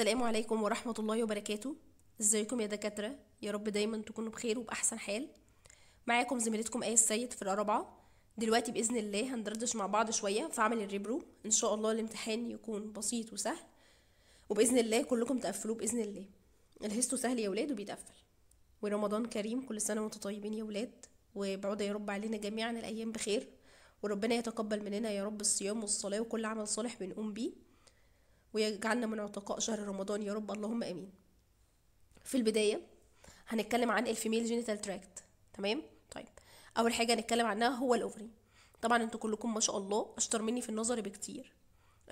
السلام عليكم ورحمة الله وبركاته. إزيكم يا دكاترة؟ يا رب دايما تكونوا بخير وبأحسن حال. معاكم زميلتكم آية السيد في الرابعة دلوقتي بإذن الله هندردش مع بعض شوية في عملي ال repro إن شاء الله الامتحان يكون بسيط وسهل. وبإذن الله كلكم تقفلوه بإذن الله. ال histo سهل يا ولاد وبيتقفل. ورمضان كريم كل سنة وأنتم طيبين يا ولاد. ويعود يا رب علينا جميعا الأيام بخير. وربنا يتقبل مننا يا رب الصيام والصلاة وكل عمل صالح بنقوم بيه. ويجعلنا من عتقاء شهر رمضان. يا رب اللهم آمين. في البداية هنتكلم عن ال female genital tract. تمام؟ طيب. أول حاجة هنتكلم عنها هو ال ovary. طبعا أنتوا كلكم ما شاء الله أشطر مني في النظر بكتير.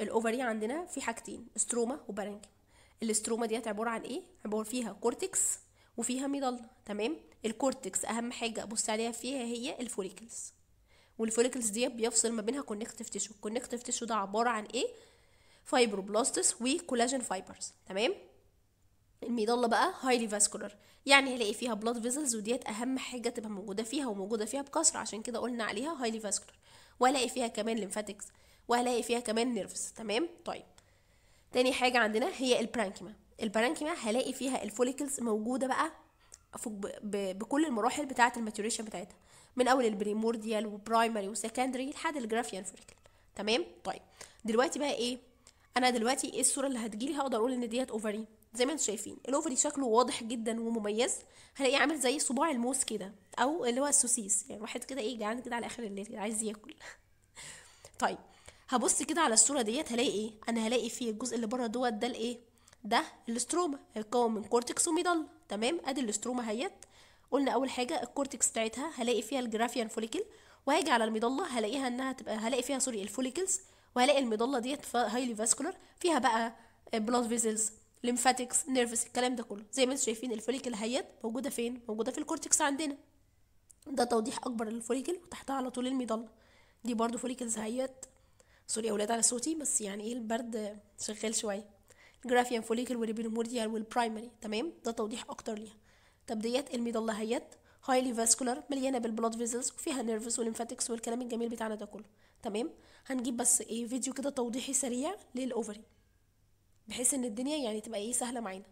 ال ovary عندنا في حاجتين stroma و parenchyma ال stroma ديت عبارة عن إيه؟ عبارة فيها cortex وفيها medulla. تمام؟ ال cortex أهم حاجة أبص عليها فيها هي ال follicles. وال follicles ديت بيفصل ما بينها connective tissue ال connective tissue ده عبارة عن إيه؟ fibroblasts و collagen fibers تمام؟ ال medulla بقى highly vascular يعني هلاقي فيها blood vessels وديت أهم حاجة تبقى موجودة فيها وموجودة فيها بكثره عشان كده قلنا عليها highly vascular وهلاقي فيها كمان lymphatics وهلاقي فيها كمان nerves تمام؟ طيب. تاني حاجة عندنا هي ال parenchyma. ال parenchyma هلاقي فيها ال follicles موجودة بقى بكل المراحل بتاعة ال maturation بتاعتها. من أول ال primordial و primary و secondary لحد ال Graafian follicle تمام؟ طيب. دلوقتي بقى إيه؟ أنا دلوقتي إيه الصورة اللي هتجيلي؟ هقدر أقول إن ديت ovary زي ما أنتم شايفين ال ovary شكله واضح جدا ومميز. هلاقيه عامل زي صباع الموز كده أو اللي هو السوسيس. يعني واحد كده إيه جعان كده على آخر الليل عايز ياكل. طيب هبص كده على الصورة ديت هلاقي إيه؟ أنا هلاقي فيه الجزء اللي بره دوت ده الإيه؟ ده ال stroma هيتكون من cortex و medulla. تمام؟ أدي ال stroma هيت. قلنا أول حاجة ال cortex بتاعتها هلاقي فيها ال Graafian follicle. وهاجي على ال medulla هلاقيها إنها تبقى هلاقي فيها sorry ال follicles. وهلاقي ال medulla ديت highly vascular فيها بقى blood vessels lymphatics nerves الكلام ده كله. زي ما أنتم شايفين ال follicle هيت موجودة فين؟ موجودة في ال cortex عندنا. ده توضيح أكبر لل follicle وتحتها على طول ال medulla دي برضو follicles هيت. sorry يا أولاد على صوتي بس يعني إيه البرد شغال شوية. Graafian follicle وال primordial وال primary تمام؟ ده توضيح أكتر ليها. طب ديت ال medulla هيت. highly vascular مليانة بال blood vessels وفيها nerves و lymphatics والكلام الجميل بتاعنا ده كله. تمام؟ هنجيب بس إيه فيديو كده توضيحي سريع لل ovary بحيث إن الدنيا يعني تبقى إيه سهلة معانا.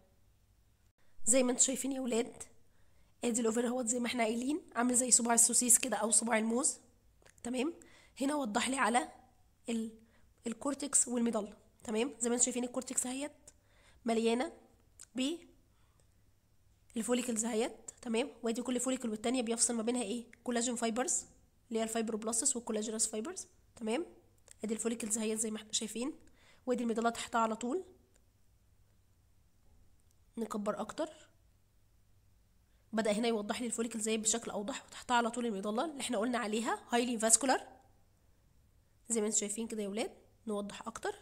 زي ما أنتم شايفين يا ولاد ادي ال ovary اهوت زي ما إحنا قايلين عامل زي صباع السوسيس كده أو صباع الموز. تمام؟ هنا وضح لي على ال... ال cortex وال medulla تمام؟ زي ما أنتم شايفين ال cortex اهيت مليانة ب ال follicles اهيت تمام؟ وادي كل follicle والتانية بيفصل ما بينها إيه؟ collagen fibers اللي هي ال fibroblasts وال collagenous fibers تمام؟ ادي ال follicles اهيت زي ما إحنا شايفين. وادي ال medulla تحتها على طول. نكبر أكتر. بدأ هنا يوضح لي ال follicle زي بشكل أوضح. وتحتها على طول ال medulla اللي إحنا قلنا عليها highly vascular زي ما أنتم شايفين كده يا ولاد نوضح أكتر.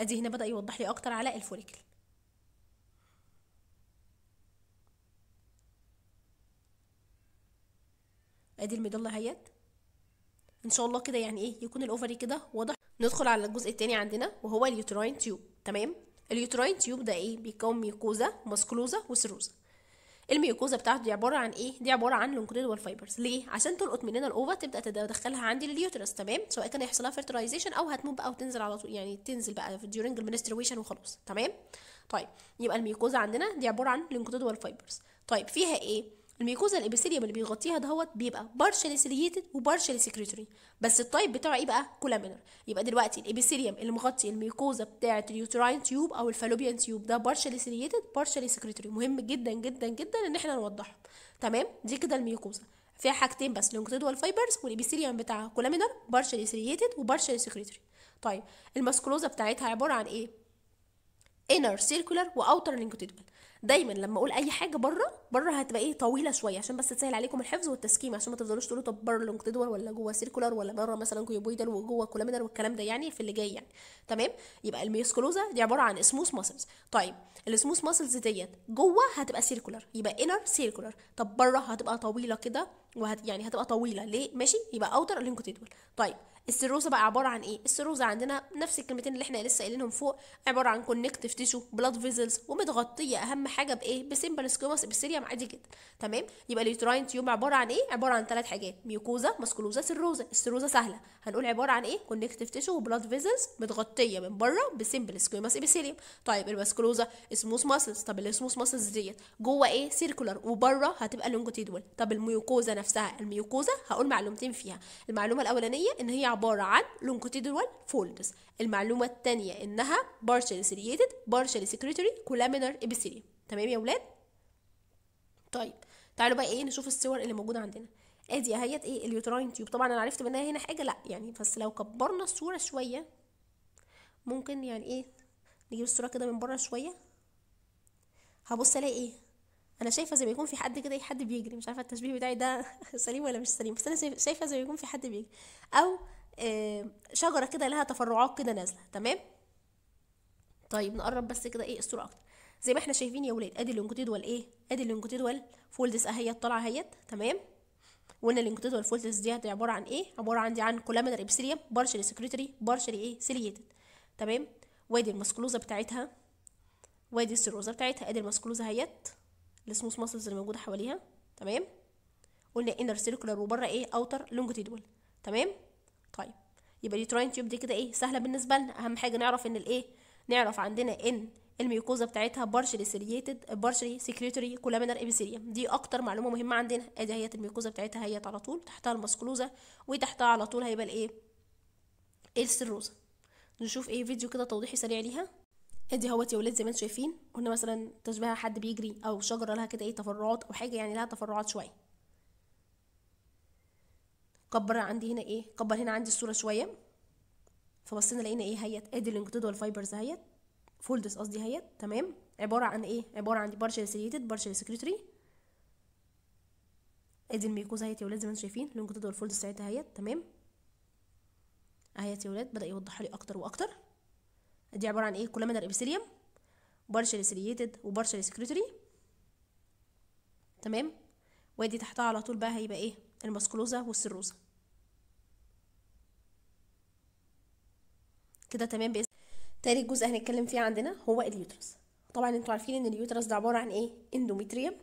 أدي هنا بدأ يوضح لي أكتر على ال follicle. أدي ال medulla اهيت إن شاء الله كده يعني إيه يكون ال ovary كده واضح. ندخل على الجزء التاني عندنا وهو ال uterine tube. تمام؟ ال uterine tube ده إيه؟ بيكون mucosa musculosa و serosa. ال mucosa بتاعته دي عبارة عن إيه؟ دي عبارة عن longitudinal fibers ليه؟ عشان تلقط مننا ال ova تبدأ تدخلها عندي لل uterus تمام؟ سواء كان يحصل لها fertilization أو هتموت بقى وتنزل على طول يعني تنزل بقى during ال menstruation وخلاص تمام؟ طيب يبقى ال mucosa عندنا دي عبارة عن longitudinal fibers طيب فيها إيه؟ ال mucosa ال epithelium اللي بيغطيها دهوت بيبقى partially ciliated و partially secretory بس ال type بتاعه إيه بقى؟ columnar يبقى دلوقتي ال epithelium اللي مغطي ال mucosa بتاعة ال uterine tube أو ال fallopian tube ده partially ciliated partially secretory مهم جدا جدا جدا إن إحنا نوضحه. تمام؟ دي كده ال mucosa فيها حاجتين بس longitudinal fibers وال epithelium بتاعها columnar partially ciliated و partially secretory طيب ال musculosa بتاعتها عبارة عن إيه؟ inner circular و outer longitudinal دايما لما أقول أي حاجة بره بره هتبقى إيه طويلة شوية عشان بس تسهل عليكم الحفظ والتسكيم عشان ما تفضلوش تقولوا طب بره longitudinal ولا جوه circular ولا بره مثلا cuboidal وجوه columnar والكلام ده يعني في اللي جاي يعني. تمام؟ يبقى ال musculosa دي عبارة عن smooth muscles طيب ال smooth muscles ديت جوه هتبقى circular يبقى inner circular طب بره هتبقى طويلة كده وهت يعني هتبقى طويلة. ليه؟ ماشي؟ يبقى outer longitudinal طيب ال serosa بقى عبارة عن إيه؟ ال serosa عندنا نفس الكلمتين اللي إحنا لسه قايلينهم فوق عبارة عن connective tissue blood vessels ومتغطية أهم حاجة بإيه؟ ب simple squamous epithelium عادي جدا. تمام؟ يبقى ال uterine tube عبارة عن إيه؟ عبارة عن ثلاث حاجات mucosa musculosa serosa ال serosa سهلة. هنقول عبارة عن إيه؟ connective tissue و blood vessels متغطية من بره ب simple squamous epithelium طيب ال musculosa smooth muscles طب ال smooth muscles ديت جوه إيه؟ circular وبره هتبقى longitudinal طب ال mucosa نفسها ال mucosa هقول معلومتين فيها. المعلومة الأولانية إن هي عبارة عن longitudinal folds المعلومة الثانية إنها partially ciliated partially secretory columnar epithelium. تمام يا ولاد؟ طيب تعالوا بقى إيه نشوف الصور اللي موجودة عندنا. أدي أهيت إيه ال uterine tube طبعا أنا عرفت منها هنا حاجة لأ يعني بس لو كبرنا الصورة شوية ممكن يعني إيه نجيب الصورة كده من بره شوية. هبص ألاقي إيه؟ أنا شايفة زي ما يكون في حد كده إيه حد بيجري. مش عارفة التشبيه بتاعي ده سليم ولا مش سليم بس أنا شايفة زي ما يكون في حد بيجري. أو شجرة كده لها تفرعات كده نازلة تمام؟ طيب نقرب بس كده إيه الصورة أكتر. زي ما إحنا شايفين يا ولاد أدي ال longitudinal إيه؟ أدي ال longitudinal folds أهيت طالعة أهيت تمام؟ وقلنا ال longitudinal folds دي عبارة عن إيه؟ عبارة عندي عن columnar epithelium partially secretory partially إيه؟ ciliated تمام؟ وأدي ال musculosa بتاعتها وأدي ال serosa بتاعتها أدي ال musculosa أهيت ال smooth muscles اللي موجودة حواليها تمام؟ قلنا inner circular وبره إيه؟ outer longitudinal تمام؟ يبقى ال uterine tube دي كده إيه؟ سهلة بالنسبة لنا. أهم حاجة نعرف إن الإيه؟ نعرف عندنا إن ال mucosa بتاعتها partially ciliated partially secretory columnar epithelium دي أكتر معلومة مهمة عندنا. أدي هي ال mucosa بتاعتها هي على طول تحتها ال musculosa وتحتها على طول هيبقى الإيه؟ ال serosa. نشوف إيه فيديو كده توضيحي سريع ليها. أدي أهوت يا ولاد زي ما أنتم شايفين. قلنا مثلا تشبيهها حد بيجري أو شجرة لها كده إيه تفرعات أو حاجة يعني لها تفرعات شوية. كبر عندي هنا إيه؟ كبر هنا عندي الصورة شوية. فبصينا لقينا إيه؟ هيت ادي ال longitudinal fibers اهيت folds قصدي اهيت تمام؟ عبارة عن إيه؟ عبارة عن partial ciliated partial secretory ادي ال mucosa اهيت يا ولاد زي ما أنتم شايفين. ال longitudinal folds بتاعتها اهيت تمام؟ اهيت يا ولاد. بدأ يوضحها لي أكتر وأكتر. دي عبارة عن إيه؟ columnar epithelium partial ciliated و partial secretory تمام؟ وادي تحتها على طول بقى هيبقى إيه؟ ال musculosa وال serosa. كده تمام بإذن تالت جزء هنتكلم فيه عندنا هو ال uterus. طبعا أنتوا عارفين إن ال uterus ده عبارة عن إيه؟ endometrium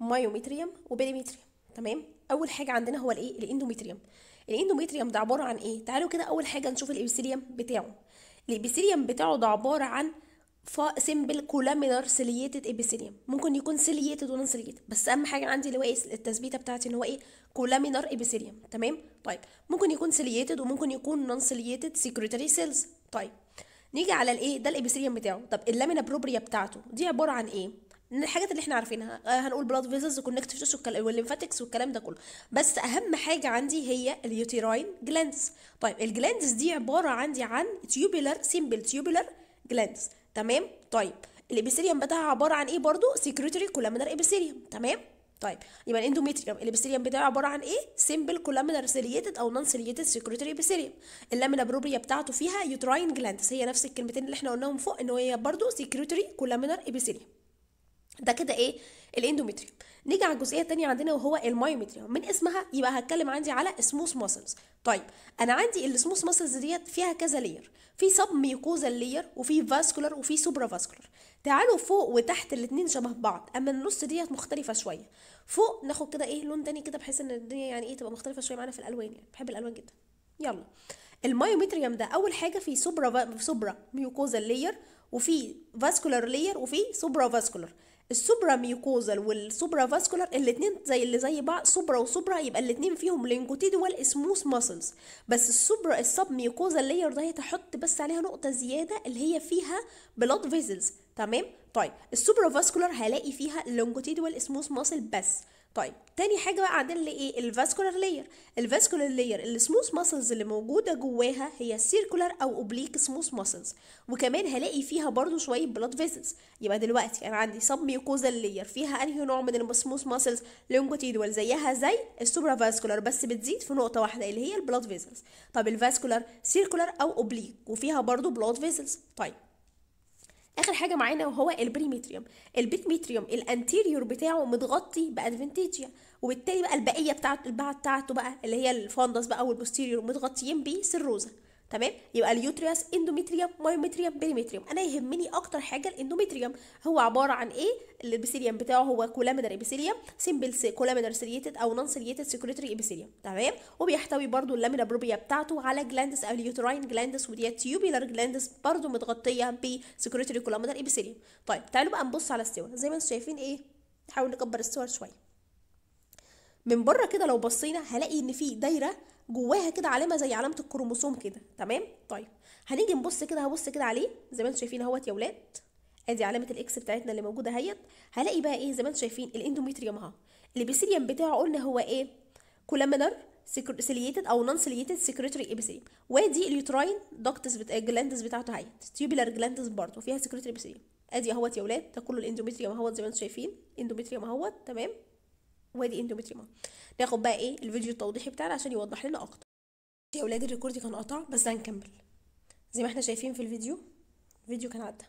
myometrium و perimetrium تمام؟ أول حاجة عندنا هو الإيه؟ ال endometrium. ال endometrium ده عبارة عن إيه؟ تعالوا كده أول حاجة نشوف ال epithelium بتاعه. ال epithelium بتاعه ده عبارة عن simple columnar ciliated epithelium ممكن يكون ciliated و non ciliated بس أهم حاجة عندي اللي هو إيه التثبيتة بتاعتي إن هو إيه columnar epithelium تمام؟ طيب. ممكن يكون ciliated وممكن يكون non ciliated secretory cells طيب. نيجي على الإيه ده ال epithelium بتاعه. طب ال lamina propria بتاعته دي عبارة عن إيه؟ من الحاجات اللي إحنا عارفينها. آه هنقول blood vessels و connective tissue وال lymphatics والكلام ده كله. بس أهم حاجة عندي هي ال uterine glands طيب ال glands دي عبارة عندي عن tubular simple tubular glands تمام؟ طيب ال epithelium بتاعها عبارة عن إيه برضو؟ secretory columnar epithelium تمام؟ طيب يبقى ال endometrium ال epithelium بتاعه عبارة عن إيه؟ simple columnar ciliated أو non ciliated secretory epithelium ال lamina propria بتاعته فيها uterine glands هي نفس الكلمتين اللي إحنا قلناهم فوق إن هي برضو secretory columnar epithelium ده كده إيه؟ ال endometrium. نيجي على الجزئية الثانية عندنا وهو ال myometrium من اسمها يبقى هتكلم عندي على smooth muscles طيب أنا عندي ال smooth muscles ديت فيها كذا layer في submucosal layer وفي vascular وفي supravascular تعالوا فوق وتحت الاثنين شبه بعض أما النص ديت مختلفة شوية. فوق ناخد كده إيه؟ لون تاني كده بحيث إن الدنيا يعني إيه تبقى مختلفة شوية معانا في الألوان يعني. بحب الألوان جدا. يلا. ال myometrium ده أول حاجة في supra supra mucosal layer وفي vascular layer وفي supravascular ال supra mucosal وال supravascular الاثنين زي اللي زي بعض supra و supra يبقى الاثنين فيهم longitudinal smooth muscles. بس ال supra ال submucosal layer ده هتحط بس عليها نقطة زيادة اللي هي فيها blood vessels تمام؟ طيب ال supravascular هلاقي فيها longitudinal smooth muscle بس. طيب تاني حاجة بقى عندنا اللي إيه؟ ال vascular layer ال vascular layer ال smooth muscles اللي موجودة جواها هي circular أو oblique smooth muscles وكمان هلاقي فيها برضو شوية blood vessels يبقى دلوقتي أنا عندي submucosal layer فيها أنهي نوع من ال smooth muscles longitudinal زيها زي ال supravascular بس بتزيد في نقطة واحدة اللي هي ال blood vessels طب ال vascular circular أو oblique وفيها برضو blood vessels طيب آخر حاجة معانا وهو ال perimetrium ال perimetrium ال anterior بتاعه متغطي ب adventitia وبالتالي بقى البقية بتاعته البعه بتاعته بقى اللي هي ال fundus بقى وال posterior متغطيين ب serosa. تمام؟ يبقى ال uterus endometrium myometrium perimetrium أنا يهمني أكتر حاجة ال endometrium. هو عبارة عن إيه؟ ال epithelium بتاعه هو columnar epithelium simple columnar ciliated أو non-ciliated secretory epithelium تمام؟ وبيحتوي برضو ال lamina propria بتاعته على glands أو ال uterine glands وديت tubular glands برضو متغطية ب secretory columnar epithelium طيب تعالوا بقى نبص على الصور. زي ما أنتم شايفين إيه؟ نحاول نكبر الصور شوية. من بره كده لو بصينا هلاقي إن في دايرة جواها كده علامة زي علامة الكروموسوم كده تمام؟ طيب هنيجي نبص كده هبص كده عليه زي ما أنتم شايفين اهوت يا ولاد. ادي علامة ال X بتاعتنا اللي موجودة اهيت. هلاقي بقى إيه زي ما أنتم شايفين ال endometrium اهو ال epithelium بتاعه قلنا هو إيه؟ columnar ciliated أو non-ciliated secretory epithelium وادي ال uterine ducts بتاع ال glands بتاعته اهيت. tubular glands برضه فيها secretory epithelium ادي اهوت يا ولاد ده كله ال endometrium اهوت زي ما أنتم شايفين. endometrium اهوت تمام؟ وادي endometrium ناخد بقى إيه الفيديو التوضيحي بتاعنا عشان يوضح لنا أكتر. يا أولاد ال record كان قطع بس هنكمل. زي ما إحنا شايفين في الفيديو الفيديو كان عدى.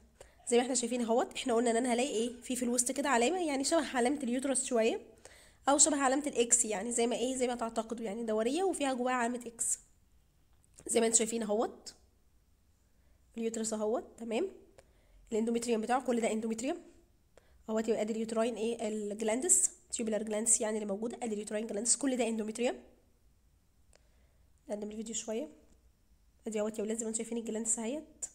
زي ما إحنا شايفين أهوت إحنا قلنا إن أنا هلاقي إيه في في الوسط كده علامة يعني شبه علامة ال uterus شوية أو شبه علامة ال X يعني زي ما إيه زي ما تعتقدوا يعني دورية وفيها جواها علامة X. زي ما أنتم شايفين أهوت ال uterus أهوت تمام؟ ال endometrium بتاعه كل ده endometrium أهوت يبقى أدي ال uterine إيه ال glands. tubular glands يعني اللي موجوده ال uterine glands كل ده endometrium نقدم الفيديو شوية. أدي أهوت يا ولاد زي ما أنتم شايفين ال glands اهيت.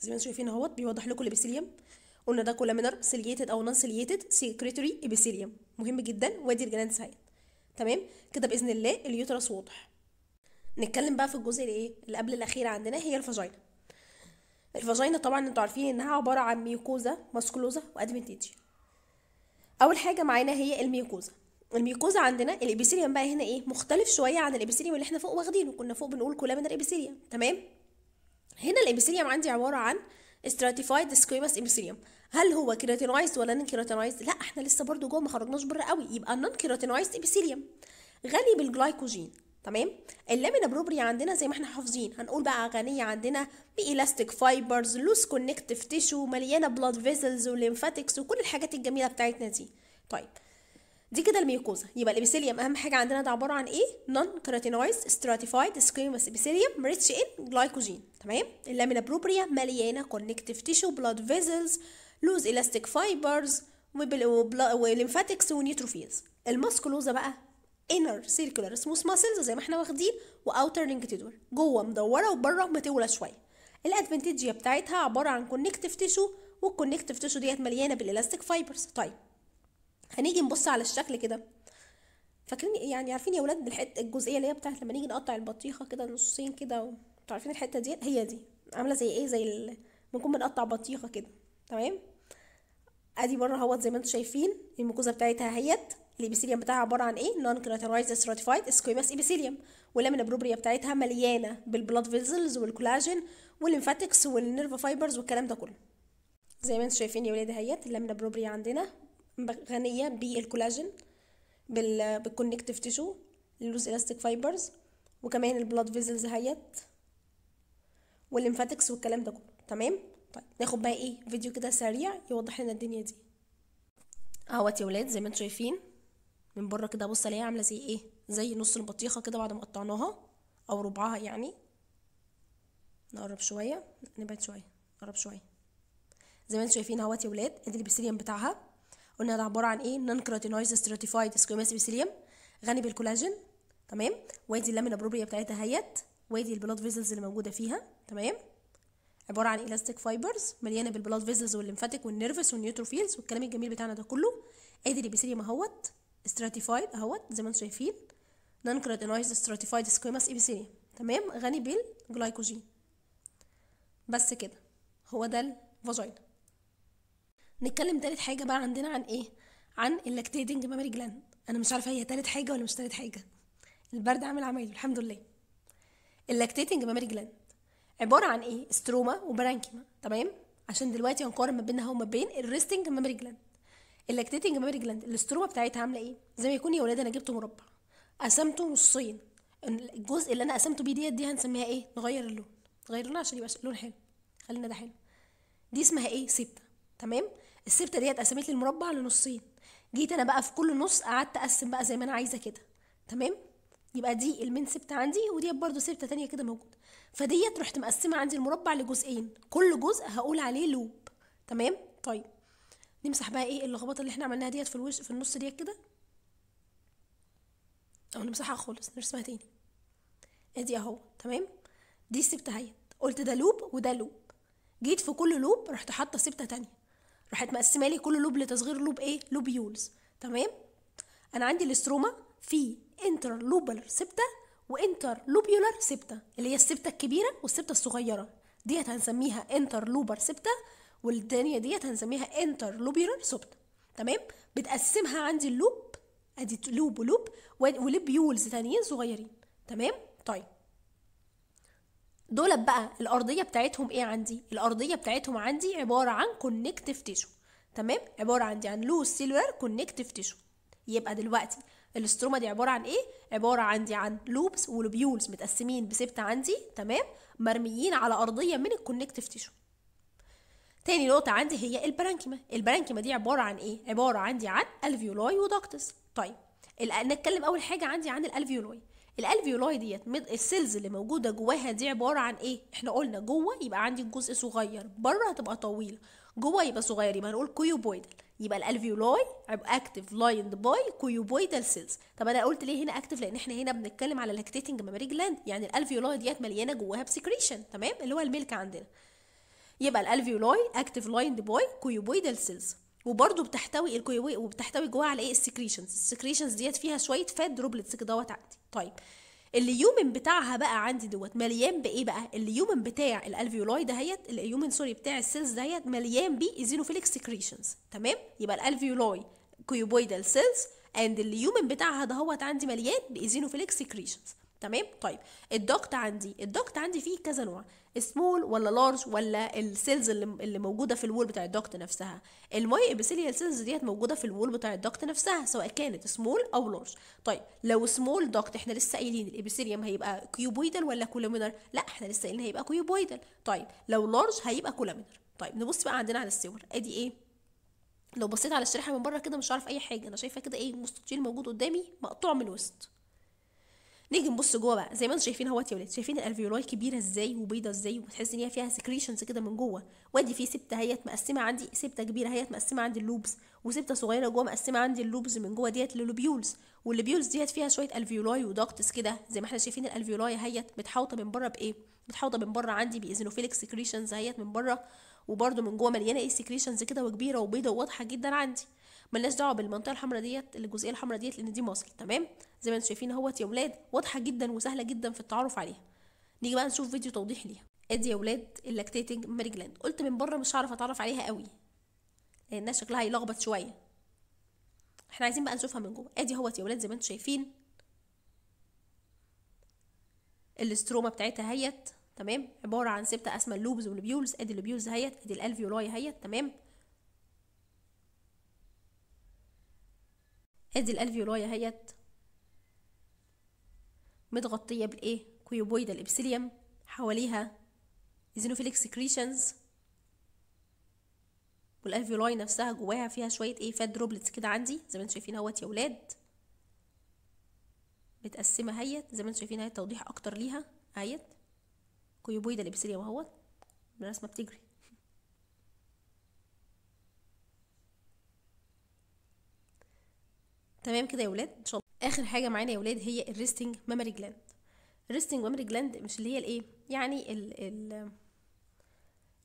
زي ما أنتم شايفين أهوت بيوضح لكم ال epithelium قلنا ده columnar ciliated أو non-ciliated secretory epithelium مهم جدا وادي ال glands اهيت. تمام؟ كده بإذن الله ال uterus واضح. نتكلم بقى في الجزء اللي إيه اللي قبل الأخير عندنا هي ال vagina. ال vagina طبعا أنتوا عارفين إنها عبارة عن mucosa musculosa و adventitia أول حاجة معانا هي ال mucosa. ال mucosa عندنا ال epithelium بقى هنا إيه؟ مختلف شوية عن ال epithelium اللي إحنا فوق واخدينه. كنا فوق بنقول columnar epithelium تمام؟ هنا ال epithelium عندي عبارة عن stratified squamous epithelium. هل هو keratinized ولا non-keratinized لا إحنا لسه برضو جوه ما خرجناش بره قوي. يبقى non-keratinized epithelium غني بالجلايكوجين. تمام؟ ال lamina propria عندنا زي ما إحنا حافظين. هنقول بقى غنيه عندنا ب elastic fibers loose connective tissue مليانة blood vessels و lymphatics وكل الحاجات الجميلة بتاعتنا دي. طيب دي كده ال mucosa يبقى ال epithelium أهم حاجة عندنا ده عبارة عن إيه؟ non-keratinized stratified squamous epithelium rich in glycogen تمام؟ ال lamina propria مليانة connective tissue blood vessels loose elastic fibers و lymphatics و neutrophils. ال musculosa بقى inner circular smooth muscles زي ما إحنا واخدين و outer longitudinal جوه مدورة وبره متولى شوية. ال adventitia بتاعتها عبارة عن connective tissue وال connective tissue ديت مليانة بال elastic fibers طيب هنيجي نبص على الشكل كده. فاكرين يعني عارفين يا ولاد الحته الجزئية اللي هي بتاعت لما نيجي نقطع البطيخة كده نصين كده أنتوا عارفين الحتة دي؟ هي دي. عاملة زي إيه؟ زي ال... بنكون بنقطع بطيخة كده. تمام؟ ادي بره اهوت زي ما أنتم شايفين. ال mucosa بتاعتها اهيت ال epithelium بتاعها عبارة عن إيه؟ non-keratinized stratified squamous epithelium وال lamina propria بتاعتها مليانة بال blood vessels والكولاجين وال lymphatics وال nerve fibers والكلام ده كله. زي ما أنتم شايفين يا ولاد اهيت ال lamina propria عندنا غنية بالكولاجين بال بال connective tissue ال loose elastic fibers وكمان ال blood vessels اهيت وال lymphatics والكلام ده كله. تمام؟ طيب ناخد بقى إيه؟ فيديو كده سريع يوضح لنا الدنيا دي. اهوت يا ولاد زي ما أنتم شايفين من بره كده بص الاقيها عاملة زي إيه؟ زي نص البطيخة كده بعد ما قطعناها أو ربعها يعني. نقرب شوية نبعد شوية نقرب شوية. زي ما أنتم شايفين اهوت يا ولاد ادي ال epithelium بتاعها. قلنا ده عبارة عن إيه؟ non-keratinized stratified squamous epithelium غني بالكولاجين تمام؟ وادي ال lamina propria بتاعتها هيت. وادي ال blood vessels اللي موجودة فيها تمام؟ عبارة عن elastic fibers مليانة بالبلاد فيزلز والليمفاتيك والنيرفس والنيوتروفيلز والكلام الجميل بتاعنا ده كله. ادي ال epithelium اهوت. stratified أهوت زي ما أنتم شايفين. non-keratinized stratified squamous epithelium تمام؟ غني بالجلايكوجين. بس كده. هو ده ال vagina نتكلم تالت حاجة بقى عندنا عن إيه؟ عن ال lactating mammary gland أنا مش عارفة هي تالت حاجة ولا مش تالت حاجة. البرد عامل عمايله الحمد لله. ال lactating mammary gland عبارة عن إيه؟ stroma و parenchyma. تمام؟ عشان دلوقتي هنقارن ما بينها وما بين ال resting mammary gland ال lactating mammary gland ال stroma بتاعتها عاملة إيه؟ زي ما يكون يا ولاد أنا جبت مربع. قسمته نصين. الجزء اللي أنا قسمته بيه ديت دي هنسميها إيه؟ نغير اللون. نغير اللون عشان يبقى لون حلو. خلينا ده حلو. دي اسمها إيه؟ سبته تمام؟ السبته ديت قسمت لي المربع لنصين. جيت أنا بقى في كل نص قعدت أقسم بقى زي ما أنا عايزة كده. تمام؟ يبقى دي المين سبته عندي ودي برضو سبته تانية كده موجودة. فديت رحت مقسمة عندي المربع لجزئين. كل جزء هقول عليه لوب. تمام؟ طيب. نمسح بقى إيه اللخبطه اللي إحنا عملناها ديت في الوش في النص ديت كده. أو نمسحها خالص نرسمها تاني. ادي اهو تمام؟ دي ال septa اهي. قلت ده lobe وده lobe. جيت في كل lobe رحت حاطة septa تانية. راحت مقسمة لي كل lobe لتصغير lobe إيه؟ lobules تمام؟ أنا عندي ال stroma في interlobar septa و interlobular septa اللي هي ال septa الكبيرة وال septa الصغيرة. ديت هنسميها interlobar septa والتانية ديت هنسميها interlobular septa تمام؟ بتقسمها عندي ال lobe أدي lobe و lobe و lobules تانيين صغيرين. تمام؟ طيب. دول بقى الأرضية بتاعتهم إيه عندي؟ الأرضية بتاعتهم عندي عبارة عن connective tissue تمام؟ عبارة عندي عن loose cellular connective tissue يبقى دلوقتي ال stroma دي عبارة عن إيه؟ عبارة عندي عن lobes و lobules متقسمين ب septa عندي. تمام؟ مرميين على أرضية من ال connective tissue تاني نقطة عندي هي ال parenchyma. ال parenchyma دي عبارة عن إيه؟ عبارة عندي عن alveoli و ducts. طيب نتكلم أول حاجة عندي عن ال alveoli. ال alveoli ديت ال cells اللي موجودة جواها دي عبارة عن إيه؟ إحنا قلنا جوه يبقى عندي جزء صغير بره هتبقى طويلة. جوه يبقى صغير يبقى هنقول cuboidal. يبقى ال alveoli active lined by cuboidal cells طب أنا قلت ليه هنا active لأن إحنا هنا بنتكلم على lactating mammary gland يعني ال alveoli ديت مليانة جواها ب secretion تمام؟ اللي هو ال milk عندنا. يبقى ال alveoli active lined by cuboidal cells وبرده بتحتوي الكويوي وبتحتوي جواها على إيه؟ ال secretions ال secretions ديت فيها شوية fat droplets كده دوت عندي. طيب ال lumen بتاعها بقى عندي دوت مليان بإيه بقى؟ اليومن بتاع الالفيولاي دهيت اليومن سوري بتاع السيلز دهيت مليان ب eosinophilic secretions تمام؟ يبقى ال alveoli cuboidal cells and ال lumen بتاعها دهوت عندي مليان ب eosinophilic secretions تمام؟ طيب ال duct عندي ال duct عندي فيه كذا نوع small ولا large ولا ال cells اللي, اللي موجودة في ال wall بتاع ال duct نفسها. ال myoepithelial cells ديت موجودة في ال wall بتاع ال duct نفسها سواء كانت small أو large طيب لو small duct إحنا لسه قايلين ال epithelium هيبقى cuboidal ولا columnar لا إحنا لسه قايلين هيبقى cuboidal طيب لو large هيبقى columnar طيب نبص بقى عندنا على الصور. أدي إيه؟ لو بصيت على الشريحة من بره كده مش عارف أي حاجة أنا شايفة كده إيه؟ مستطيل موجود قدامي مقطوع من الوسط. نيجي نبص جوه بقى. زي ما أنتم شايفين اهوت يا ولاد. شايفين ال alveoli كبيرة إزاي وبيضة إزاي وبتحس ان هي فيها secretions كده من جوه. وادي في septa اهيت مقسمة عندي. septa كبيرة اهيت مقسمة عندي ال lobes و septa صغيرة جوه مقسمة عندي ال lobes من جوه ديت لل lobules وال lobules ديت فيها شوية alveoli و ducts كده. زي ما إحنا شايفين ال alveoli اهيت متحوطة من بره بإيه؟ متحوطة من بره عندي ب eosinophilic secretions اهيت من بره. وبرده من جوه مليانة إيه secretions كده وكبيرة وبيضة وواضحة جدا عندي. ملناش دعوة بالمنطقة الحمراء ديت الجزئية الحمراء ديت لأن دي muscle تمام؟ زي ما أنتم شايفين اهوت يا ولاد واضحة جدا وسهلة جدا في التعرف عليها. نيجي بقى نشوف فيديو توضيح ليها. ادي يا ولاد ال lactating mammary gland. قلت من بره مش هعرف أتعرف عليها قوي لأنها شكلها هيلخبط شوية. إحنا عايزين بقى نشوفها من جوه. ادي اهوت يا ولاد زي ما أنتم شايفين. ال stroma بتاعتها هيت تمام؟ عبارة عن septa اسمها ال lobes وال lobules. ادي ال lobules هيت ادي ال alveoli هيت تمام؟ ادي ال alveoli اهيت متغطية بالإيه؟ cuboidal epithelium حواليها eosinophilic secretions وال alveoli نفسها جواها فيها شوية إيه؟ fat droplets كده عندي زي ما أنتم شايفين أهوت يا ولاد. متقسمة اهيت زي ما أنتم شايفين اهي توضيح أكتر ليها. اهيت cuboidal epithelium أهوت الرسمة بتجري. تمام كده يا ولاد؟ ان شاء الله. آخر حاجة معانا يا ولاد هي ال resting mammary gland ال resting mammary gland مش اللي هي الايه يعني ال ال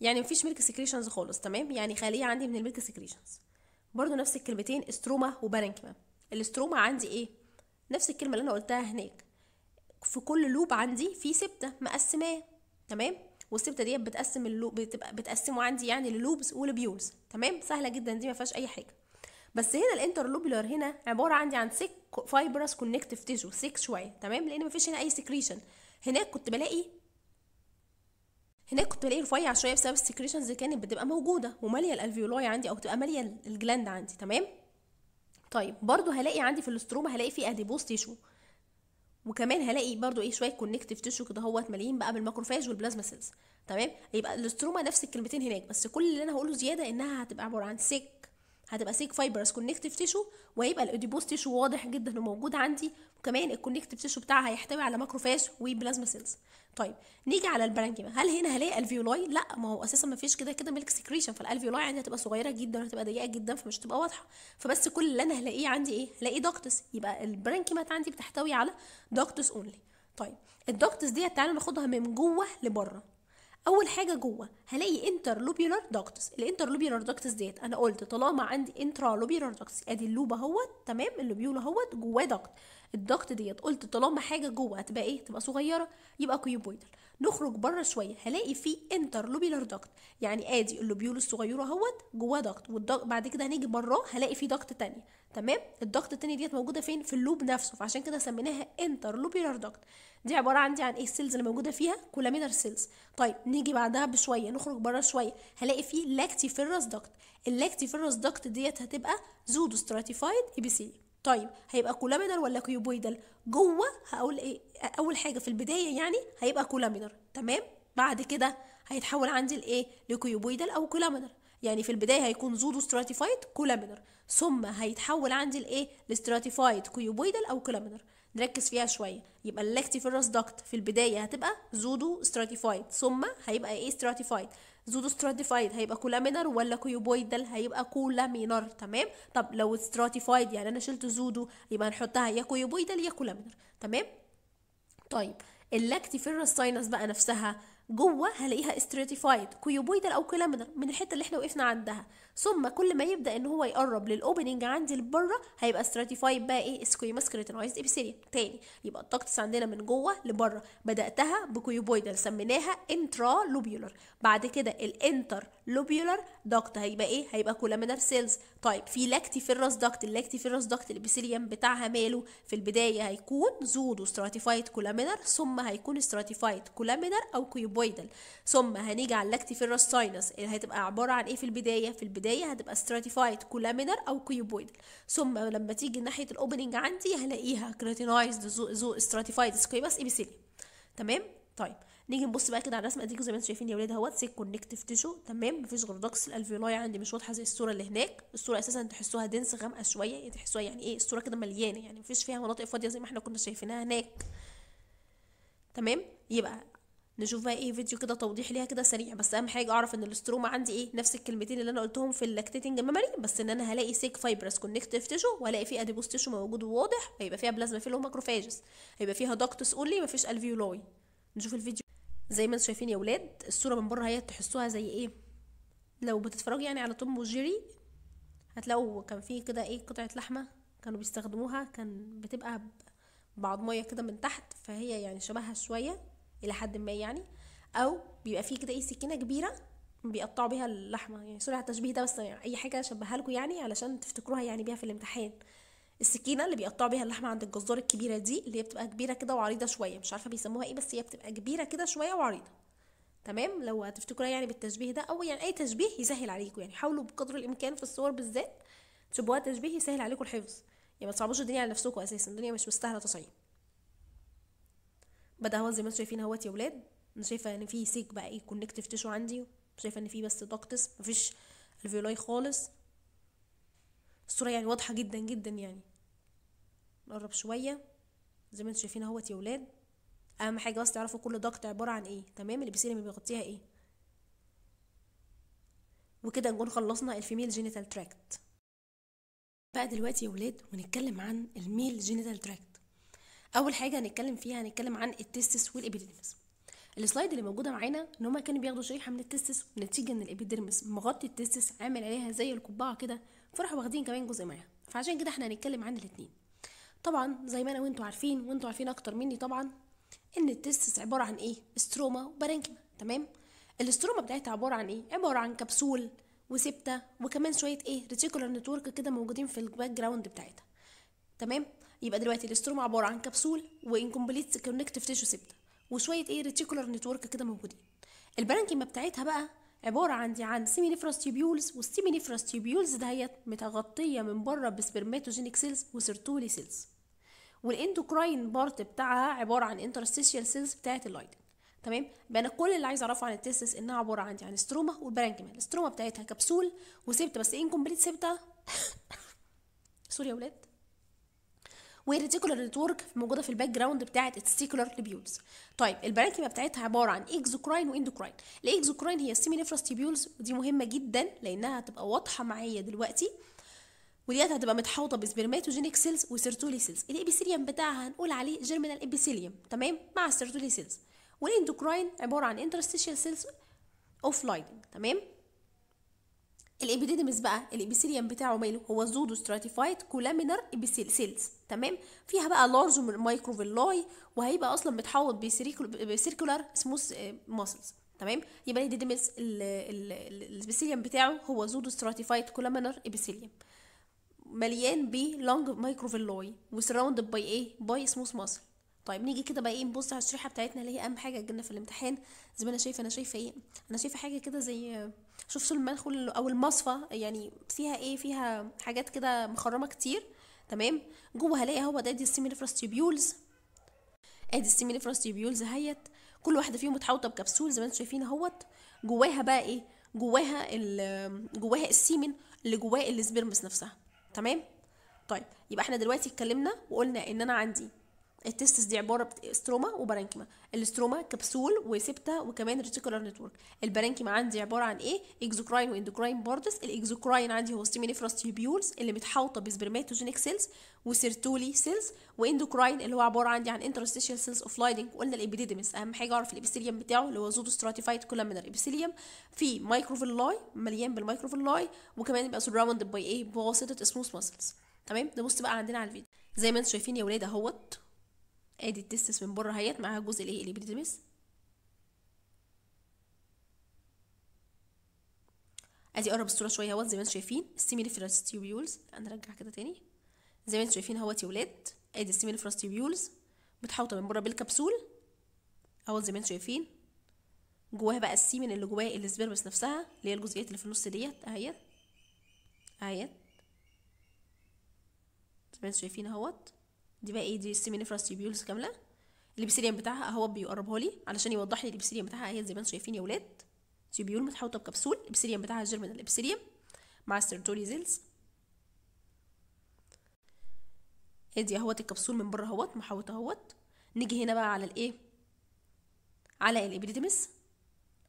يعني مفيش milk secretions خالص تمام؟ يعني خاليه عندي من ال milk secretions برضو نفس الكلمتين stroma و parenchyma ال stroma عندي إيه؟ نفس الكلمة اللي أنا قلتها هناك. في كل lobe عندي في septa مقسماه تمام؟ وال septa ديت بتقسم ال lobe بتبقى بتقسمه عندي يعني لل lobes و lobules تمام؟ سهلة جدا دي ما فيهاش أي حاجة. بس هنا ال interlobular هنا عبارة عندي عن thick fibrous connective tissue thick شوية تمام؟ لأن مفيش هنا أي secretion هناك كنت بلاقي هناك كنت بلاقي رفيع شوية بسبب ال secretions اللي كانت بتبقى موجودة وماليه ال alveoli عندي أو بتبقى مالية ال gland عندي تمام؟ طيب برضو هلاقي عندي في ال stroma هلاقي فيه adipose tissue وكمان هلاقي برضو إيه شوية connective tissue كده هوت مليين بقى بال macrophage وال plasma cells تمام؟ يبقى ال stroma نفس الكلمتين هناك بس كل اللي أنا هقوله زيادة إنها هتبقى عبارة عن thick هتبقى thick fibrous connective tissue وهيبقى ال adipose tissue واضح جدا انه موجود عندي وكمان ال connective tissue بتاعها هيحتوي على macrophage و plasma cells طيب نيجي على ال parenchyma هل هنا هلاقي alveoli لا ما هو أساسا ما فيش كده كده milk secretion فال alveoli عندي هتبقى صغيرة جدا وهتبقى ضيقة جدا فمش هتبقى واضحة. فبس كل اللي أنا هلاقيه عندي إيه؟ هلاقي ducts يبقى ال parenchyma عندي بتحتوي على ducts only طيب ال ducts ديت تعالوا ناخدها من جوه لبره. أول حاجة جوه هلاقي intralobular ducts ال intralobular ducts ديت أنا قلت طالما عندي intralobular ducts أدي ال lobe اهوت تمام؟ ال lobule اهوت جواه duct ال duct ديت قلت طالما حاجة جوه هتبقى إيه؟ تبقى صغيرة يبقى cuboidal نخرج بره شوية هلاقي في interlobular duct يعني آدي ال lobule الصغيرة أهوت جواه duct بعد كده هنيجي براه هلاقي في duct تانية. تمام؟ ال duct التانية ديت موجودة فين؟ في ال lobe نفسه فعشان كده سميناها interlobular duct دي عبارة عندي عن إيه؟ ال cells اللي موجودة فيها؟ columnar cells طيب نيجي بعدها بشوية نخرج بره شوية هلاقي في lactiferous duct ال lactiferous duct ديت هتبقى pseudostratified epithelium طيب هيبقى columnar ولا cuboidal جوه هقول إيه أول حاجة في البداية يعني هيبقى columnar تمام؟ بعد كده هيتحول عندي لإيه؟ ل cuboidal أو columnar يعني في البداية هيكون pseudostratified columnar ثم هيتحول عندي لإيه؟ ل stratified cuboidal أو columnar نركز فيها شوية. يبقى ال lactiferous duct في البداية هتبقى pseudostratified ثم هيبقى إيه؟ stratified pseudostratified هيبقى columnar ولا cuboidal هيبقى columnar تمام؟ طب لو stratified يعني أنا شلت pseudo يبقى نحطها يا cuboidal يا columnar تمام؟ طيب ال lactiferous sinus بقى نفسها جوه هلاقيها stratified cuboidal أو columnar من الحتة اللي إحنا وقفنا عندها. ثم كل ما يبدأ إن هو يقرب لل opening عندي لبرة هيبقى stratified بقى إيه؟ squamous keratinized epithelium تاني يبقى ال ducts عندنا من جوه لبرة. بدأتها ب cuboidal سميناها intralobular بعد كده ال interlobular duct هيبقى إيه؟ هيبقى columnar cells طيب في lactiferous duct ال lactiferous duct ال epithelium بتاعها ماله؟ في البداية هيكون pseudostratified columnar ثم هيكون stratified columnar أو cuboidal. ثم هنيجي على ال lactiferous sinus اللي هتبقى عبارة عن إيه في البداية؟ في البداية هتبقى stratified columnar أو cuboidal ثم لما تيجي ناحية ال opening عندي هلاقيها keratinized زو stratified squamous epithelium تمام؟ طيب. نيجي نبص بقى كده على الرسمة دي زي ما أنتم شايفين يا ولاد اهوت thick connective tissue تمام؟ مفيش غير ducts ال alveoli عندي مش واضحة زي الصورة اللي هناك. الصورة أساسا تحسوها dense غامقة شوية يعني تحسوها يعني إيه الصورة كده مليانة يعني مفيش فيها مناطق فاضية زي ما إحنا كنا شايفينها هناك. تمام؟ يبقى نشوف بقى إيه فيديو كده توضيح ليها كده سريع. بس اهم حاجة اعرف ان ال stroma عندي إيه نفس الكلمتين اللي أنا قلتهم في ال lactating mammary بس ان أنا هلاقي thick fibrous connective tissue وهلاقي فيه adipose tissue موجود وواضح هيبقى فيها بلازما فيلو macrophages هيبقى فيها ducts only مفيش alveoli نشوف الفيديو. زي ما أنتم شايفين يا ولاد الصورة من بره هي تحسوها زي إيه؟ لو بتتفرجوا يعني على توم وجيري هتلاقوا كان في كده إيه قطعة لحمة كانوا بيستخدموها كان بتبقى بعض مية كده من تحت فهي يعني شبهها شوية. إلى حد ما يعني. أو بيبقى فيه كده إيه سكينة كبيرة بيقطعوا بيها اللحمة. يعني sorry على التشبيه ده بس يعني أي حاجة اشبهها لكم يعني علشان تفتكروها يعني بيها في الامتحان. السكينة اللي بيقطعوا بيها اللحمة عند الجزار الكبيرة دي اللي هي بتبقى كبيرة كده وعريضة شوية. مش عارفة بيسموها إيه بس هي بتبقى كبيرة كده شوية وعريضة. تمام؟ لو هتفتكروها يعني بالتشبيه ده أو يعني أي تشبيه يسهل عليكم. يعني حاولوا بقدر الإمكان في الصور بالذات تشبهوها تشبيه يسهل عليكم الحفظ. يعني ما تصعبوش الدنيا على نفسكم أساسا. الدنيا مش مستاهلة تصعيب. بدأ هو زي ما أنتم شايفين اهوت يا ولاد. أنا شايفة ان في thick بقى إيه connective tissue عندي. شايفة ان في بس ducts مفيش alveoli خالص. الصورة يعني واضحة جدا جدا يعني. نقرب شوية. زي ما أنتم شايفين اهوت يا ولاد. اهم حاجة بس تعرفوا كل duct عبارة عن إيه. تمام؟ ال epithelium اللي بيغطيها إيه. وكده نكون خلصنا ال female genital tract بقى دلوقتي يا ولاد ونتكلم عن ال male genital tract أول حاجة هنتكلم فيها هنتكلم عن ال testis وال epididymis ال slide اللي موجودة معانا إن هما كانوا بياخدوا شريحة من ال testis نتيجة إن ال epididymis مغطي ال testis عامل عليها زي القبعة كده فراحوا واخدين كمان جزء معاها. فعشان كده إحنا هنتكلم عن الاثنين طبعا زي ما أنا وأنتوا عارفين وأنتوا عارفين أكتر مني طبعا إن ال testis عبارة عن إيه؟ stroma و parenchyma تمام؟ ال stroma بتاعتها عبارة عن إيه؟ عبارة عن capsule و septa وكمان شوية إيه؟ reticular network كده موجودين في ال background بتاعتها. تمام؟ يبقى دلوقتي ال stroma عبارة عن capsule و incomplete connective tissue septa وشوية إيه reticular network كده موجودين. ال parenchyma بتاعتها بقى عبارة عندي عن seminiferous tubules وال seminiferous tubules دهيت متغطية من بره ب spermatogenic cells و Sertoli cells وال endocrine part بتاعها عبارة عن interstitial cells بتاعه ال Leydig تمام؟ يبقى أنا كل اللي عايز أعرفه عن ال testis إنها عبارة عندي عن stroma وال parenchyma ال stroma بتاعتها كبسول و septa بس incomplete septa sorry يا ولاد. وال reticular network موجودة في ال background بتاعة ال testicular lobules طيب ال parenchyma بتاعتها عبارة عن exocrine و endocrine ال exocrine هي ال seminiferous tubules ودي مهمة جدا لأنها هتبقى واضحة معايا دلوقتي. وديت هتبقى متحوطة ب spermatogenic cells و Sertoli cells ال epithelium بتاعها هنقول عليه germinal epithelium تمام؟ مع ال Sertoli cells وال endocrine عبارة عن interstitial cells of Leydig تمام؟ ال epididymis بقى ال epithelium بتاعه ماله هو pseudostratified columnar cells تمام؟ فيها بقى large microvilli وهيبقى أصلا متحوط ب circular smooth muscles تمام؟ يبقى ال epididymis ال epithelium بتاعه هو pseudostratified columnar epithelium مليان ب long microvilli و surrounded by إيه by smooth muscle طيب نيجي كده بقى إيه نبص على الشريحة بتاعتنا اللي هي أهم حاجة جبنا في الامتحان. زي ما أنا شايفة أنا شايفة إيه؟ أنا شايفة حاجة كده زي شوف المدخل أو المصفى يعني فيها إيه؟ فيها حاجات كده مخرمة كتير تمام؟ جوه هلاقي هو ده دي ال seminiferous tubules أدي ال seminiferous tubules أهيت. كل واحدة فيهم متحوطة بكبسول زي ما أنتم شايفين أهوت. جواها بقى إيه؟ جواها جواها ال semen اللي جواه ال sperms نفسها تمام؟ طيب يبقى إحنا دلوقتي اتكلمنا وقلنا إن أنا عندي ال testis دي عبارة stroma و parenchyma. ال stroma capsule و septa وكمان reticular network. ال parenchyma عندي عبارة عن إيه؟ exocrine و endocrine parts. ال exocrine عندي هو seminiferous tubules اللي متحوطة ب spermatogenic cells و Sertoli cells. و endocrine اللي هو عبارة عندي عن interstitial cells of Leydig قلنا ال epididymis أهم حاجة أعرف ال epithelium بتاعه اللي هو pseudostratified columnar epithelium في microvilli مليان بال microvilli وكمان يبقى surrounded by إيه؟ بواسطة smooth muscles تمام؟ نبص بقى عندنا على الفيديو. زي ما أنتم شايفين يا ولاد أهوت ادي ال testis من بره اهيت معاها الجزء الايه ال epididymis ادي قرب الصورة شوية اهوت زي ما أنتم شايفين ال seminiferous tubules. نرجع كده تاني. زي ما أنتم شايفين اهوت يا ولاد ادي ال seminiferous tubules متحوطة من بره بالكبسول. اهوت زي ما أنتم شايفين. جواها بقى ال semen اللي جواه ال sperms نفسها اللي هي الجزئيات اللي في النص ديت. اهيت. اهيت. زي ما أنتم شايفين اهوت. دي بقى إيه؟ دي ال seminiferous tubules كاملة. ال epithelium بتاعها اهو بيقربها لي علشان يوضح لي ال epithelium بتاعها اهي زي ما أنتم شايفين يا ولاد. tubule متحوطة بكبسول. ال epithelium بتاعها germinal epithelium مع ال Sertoli cells. ادي أهوت الكبسول من بره أهوت محوط أهوت. نيجي هنا بقى على الإيه؟ على ال epididymis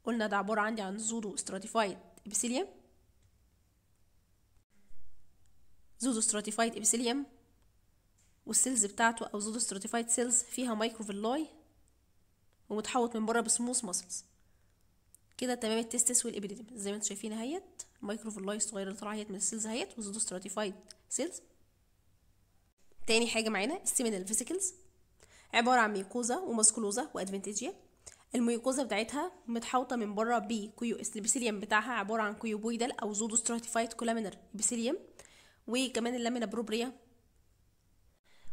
قلنا ده عبارة عندي عن pseudostratified epithelium pseudostratified epithelium وال cells بتاعته أو pseudostratified cells فيها microvilli ومتحوط من بره ب smooth muscles كده تمام ال testis وال epididym زي ما أنتم شايفين اهيت ال microvilli الصغيره اللي طالعه اهيت من ال cells اهيت و pseudostratified cells تاني حاجة معانا ال seminal vesicles عبارة عن mucosa و musculosa و adventitia. ال mucosa بتاعتها متحوطة من بره بكيو ال epithelium بتاعها عبارة عن cuboidal أو pseudostratified columnar epithelium وكمان ال lamina propria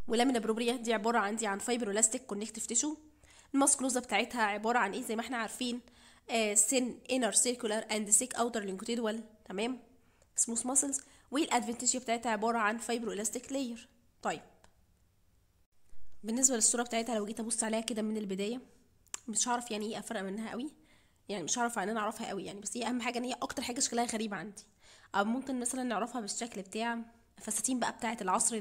و lamina propria دي عبارة عندي عن fibroelastic connective tissue ال musculosa بتاعتها عبارة عن إيه؟ زي ما إحنا عارفين thin inner circular and thick outer longitudinal تمام؟ smooth muscles وال adventitia بتاعتها عبارة عن fibroelastic layer طيب. بالنسبة للصورة بتاعتها لو جيت أبص عليها كده من البداية مش هعرف يعني إيه أفرق منها قوي. يعني مش هعرف إن أنا أعرفها قوي يعني بس هي أهم حاجة إن هي أكتر حاجة شكلها غريب عندي. أو ممكن مثلا نعرفها بالشكل بتاع فساتين بقى بتاعة العصر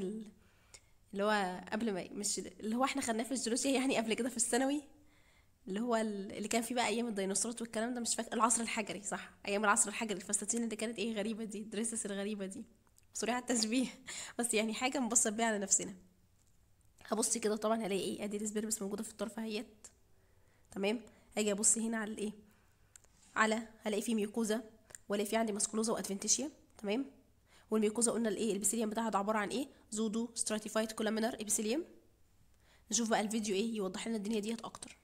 اللي هو قبل ما مش اللي هو إحنا خدناه في الجيولوجيا يعني قبل كده في الثانوي؟ اللي هو اللي كان فيه بقى أيام الديناصورات والكلام ده مش فاكر العصر الحجري صح. أيام العصر الحجري الفساتين اللي كانت إيه غريبة دي الدريسس الغريبة دي. sorry على التشبيه. بس يعني حاجة نبص بيها على نفسنا. هبص كده طبعا هلاقي إيه؟ ادي ال sperms موجودة في الطرف أهيت. تمام. هاجي أبص هنا على الايه على هلاقي فيه mucosa وألاقي فيه عندي musculosa و adventitia. تمام. وال mucosa قلنا الإيه؟ ال epithelium بتاعها ده عبارة عن إيه؟ pseudostratified columnar epithelium نشوف بقى الفيديو إيه يوضح لنا الدنيا ديت أكتر.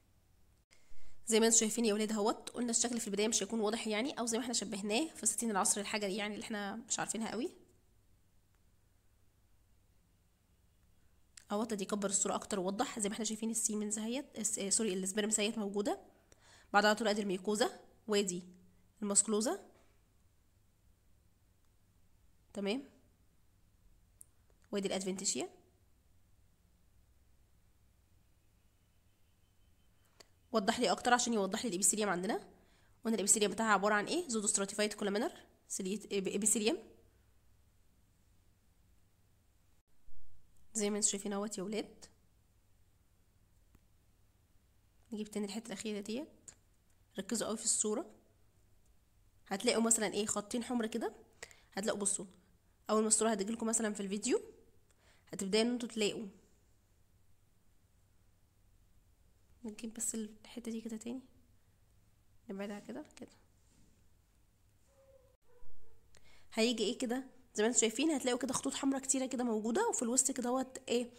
زي ما أنتم شايفين يا ولاد أهوت قلنا الشكل في البداية مش هيكون واضح يعني أو زي ما إحنا شبهناه فساتين العصر الحجري يعني اللي إحنا مش عارفينها قوي. اهوت دي كبر الصورة أكتر ووضح. زي ما إحنا شايفين ال semens اهيت sorry ال sperms اهيت موجودة. بعد على طول أدي ال mucosa وأدي ال musculosa. تمام؟ وادي ال adventitia. وضح لي أكتر عشان يوضح لي ال epithelium عندنا. وان ال epithelium بتاعها عبارة عن إيه؟ pseudostratified columnar epithelium زي ما أنتم شايفين اهوت يا ولاد. نجيب تاني الحتة الأخيرة ديت. ركزوا قوي في الصورة. هتلاقوا مثلا إيه؟ خطين حمر كده. هتلاقوا بصوا أول ما الصورة هتجيلكم مثلا في الفيديو هتبداوا إن أنتوا تلاقوا. نجيب بس الحتة دي كده تاني. نبعدها كده كده. هيجي إيه كده؟ زي ما أنتم شايفين هتلاقوا كده خطوط حمراء كتيرة كده موجودة وفي الوسط كده اهوت إيه؟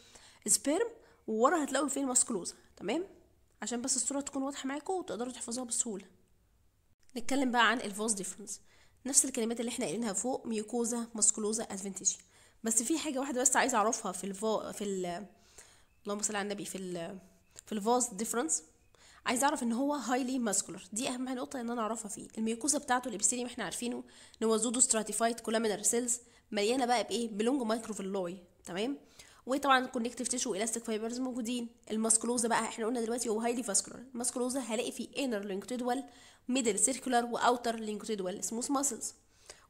sperm. وورا هتلاقوا فين؟ musculosa تمام؟ عشان بس الصورة تكون واضحة معاكم وتقدروا تحفظوها بسهولة. نتكلم بقى عن ال vas deferens نفس الكلمات اللي إحنا قايلينها فوق mucosa musculosa adventitia بس في حاجة واحدة بس عايزة أعرفها في الفا في ال اللهم صل على النبي في ال في ال vas deferens عايزة أعرف إن هو highly muscular دي أهم نقطة إن أنا أعرفها فيه. ال mucosa بتاعته ال epithelium إحنا عارفينه إن هو pseudostratified columnar cells مليانة بقى بإيه؟ ب long microvilli. تمام؟ وطبعا connective tissue elastic fibers موجودين. ال musculosa بقى إحنا قلنا دلوقتي هو highly muscular ال musculosa هلاقي فيه inner longitudinal middle circular و outer longitudinal smooth muscles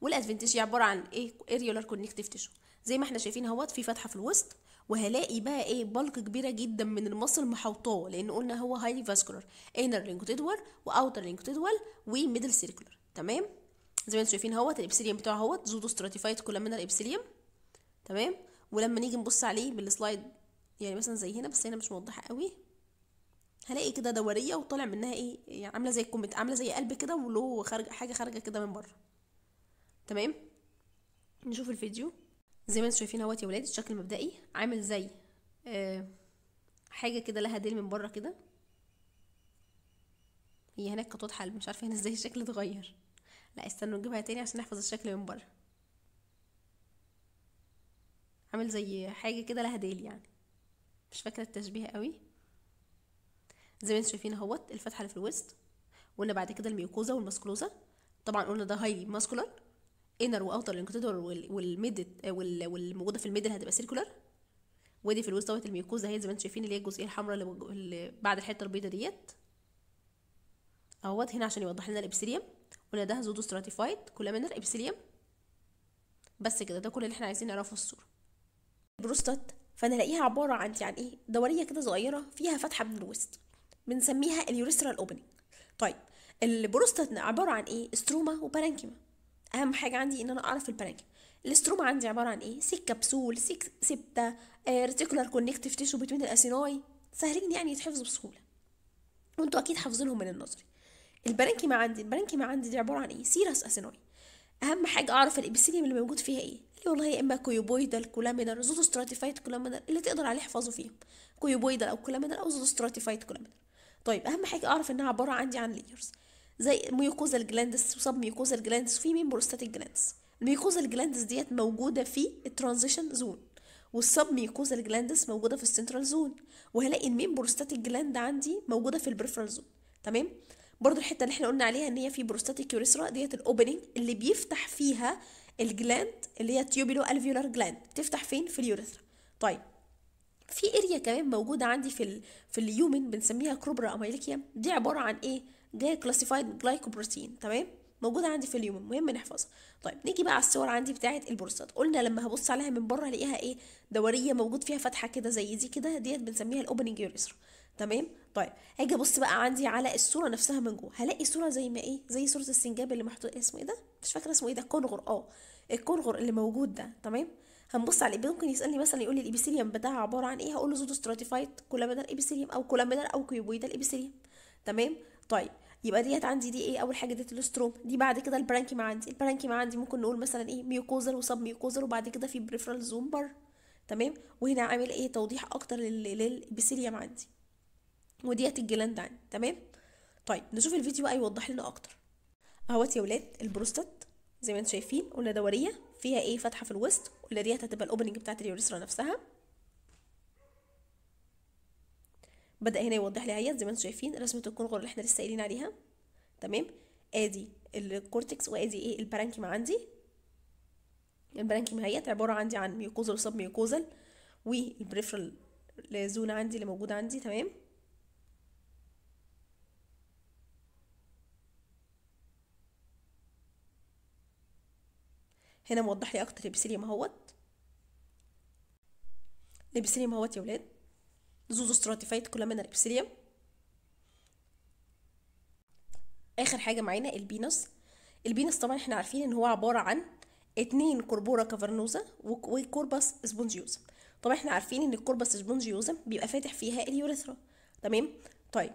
وال adventitia عبارة عن إيه؟ areolar connective tissue زي ما إحنا شايفين اهوت في فتحة في الوسط وهلاقي بقى إيه؟ bulk كبيرة جدا من ال muscle محوطاه لأن قلنا هو highly muscular inner longitudinal و outer longitudinal و middle circular تمام؟ زي ما أنتم شايفين اهوت ال epithelium بتاعه اهوت pseudostratified columnar epithelium تمام؟ ولما نيجي نبص عليه بال slide يعني مثلا زي هنا بس هنا مش موضحة قوي هلاقي كده دورية وطالع منها إيه؟ يعني عاملة زي ال comet عاملة زي قلب كده وله خارج حاجة خارجة كده من بره. تمام؟ نشوف الفيديو. زي ما أنتم شايفين أهوت يا ولاد الشكل المبدئي عامل زي آه حاجة كده لها ديل من بره كده. هي هناك قطوط حلب مش عارفة هنا إزاي الشكل اتغير. لا استنوا نجيبها تاني عشان نحفظ الشكل من بره. عامل زي حاجة كده لها ديل يعني. مش فاكرة التشبيه قوي. زي ما أنتم شايفين اهوت الفتحة اللي في الوسط وقلنا بعد كده ال mucosa وال musculosa. طبعا قلنا ده highly muscular inner و outer longitudinal وال mid والموجودة في ال middle هتبقى circular ودي في الوسط دوت ال mucosa هي زي ما أنتم شايفين اللي هي الجزئية الحمراء اللي, بعد الحتة البيضاء ديت. اهوت هنا عشان يوضح لنا ال epithelium. قلنا ده pseudostratified columnar epithelium بس كده ده كل اللي إحنا عايزين نعرفه في الصورة. البروستات فأنا ألاقيها عبارة عن يعني إيه دورية كده صغيرة فيها فتحة من الوسط بنسميها ال urethral opening طيب البروستات عبارة عن إيه؟ stroma و parenchyma. أهم حاجة عندي إن أنا أعرف ال parenchyma. ال stroma عندي عبارة عن إيه؟ thick capsule thick septa آه reticular connective tissue between ال acini سهلين يعني يتحفظوا بسهولة. وأنتوا أكيد حافظينهم من النظري. ال parenchyma عندي ال parenchyma عندي دي عبارة عن إيه؟ serous acini أهم حاجة أعرف ال epithelium اللي موجود فيها إيه؟ اللي والله يا إما cuboidal columnar pseudostratified columnar اللي تقدر عليه احفظه فيهم. cuboidal أو columnar أو pseudostratified columnar طيب أهم حاجة أعرف إنها عبارة عندي عن layers زي mucosal glands و submucosal glands وفي main prostatic glands ال mucosal glands ديت موجودة في ال transition zone وال submucosal glands موجودة في ال central zone وهلاقي ال main prostatic gland عندي موجودة في ال peripheral zone. تمام؟ برضو الحتة اللي إحنا قلنا عليها إن هي في prostatic urethra ديت ال opening اللي بيفتح فيها ال gland اللي هي tubuloalveolar gland تفتح فين؟ في ال urethra. طيب في area كمان موجودة عندي في ال في ال lumen بنسميها corpora amylacea دي عبارة عن إيه؟ جاية calcified glycoprotein تمام؟ موجودة عندي في ال lumen مهم نحفظها. طيب نيجي بقى على الصور عندي بتاعة البروستات. قلنا لما هبص عليها من بره الاقيها إيه؟ دورية موجود فيها فتحة كده زي دي كده. ديت بنسميها ال opening urethra تمام؟ طيب هاجي أبص بقى عندي على الصورة نفسها من جوه. هلاقي صورة زي ما إيه؟ زي صورة السنجاب اللي محطوط اسمه إيه ده؟ مش فاكرة اسمه إيه ده. كونغر. آه. الكونغر اللي موجود ده تمام؟ هنبص عليه. ممكن يسألني مثلا يقول لي ال epithelium بتاعها عبارة عن إيه؟ هقول له pseudostratified columnar epithelium أو columnar أو cuboidal epithelium تمام؟ طيب يبقى ديت عندي دي إيه؟ أول حاجة ديت ال stroma دي بعد كده ال parenchyma عندي. ال parenchyma عندي ممكن نقول مثلا إيه؟ mucosal و submucosal وبعد كده في peripheral zone بر تمام؟ وهنا عامل إيه؟ توضيح أكتر لل epithelium عندي. وديت ال gland عندي تمام؟ طيب نشوف الفيديو بقى يوضح لنا أكتر. أهوت يا ولاد البروستات. زي ما أنتم شايفين قلنا دورية فيها إيه؟ فتحة في الوسط قلنا ديت هتبقى ال opening بتاعت ال urethra نفسها. بدأ هنا يوضح لي اهيت زي ما أنتم شايفين رسمة الكونغر اللي إحنا لسه قايلين عليها. تمام؟ آدي ال cortex وآدي إيه؟ ال parenchyma عندي. ال parenchyma اهيت عبارة عندي عن mucosal و submucosal وال peripheral zone عندي اللي موجوده عندي. تمام؟ هنا موضح لي أكتر ال epithelium اهوت ال epithelium اهوت يا ولاد. pseudostratified columnar epithelium آخر حاجة معانا ال penis. ال penis طبعا إحنا عارفين إن هو عبارة عن اتنين corpora cavernosa و corpus spongiosa طبعا إحنا عارفين إن ال corpus spongiosa بيبقى فاتح فيها ال urethra. تمام؟ طيب.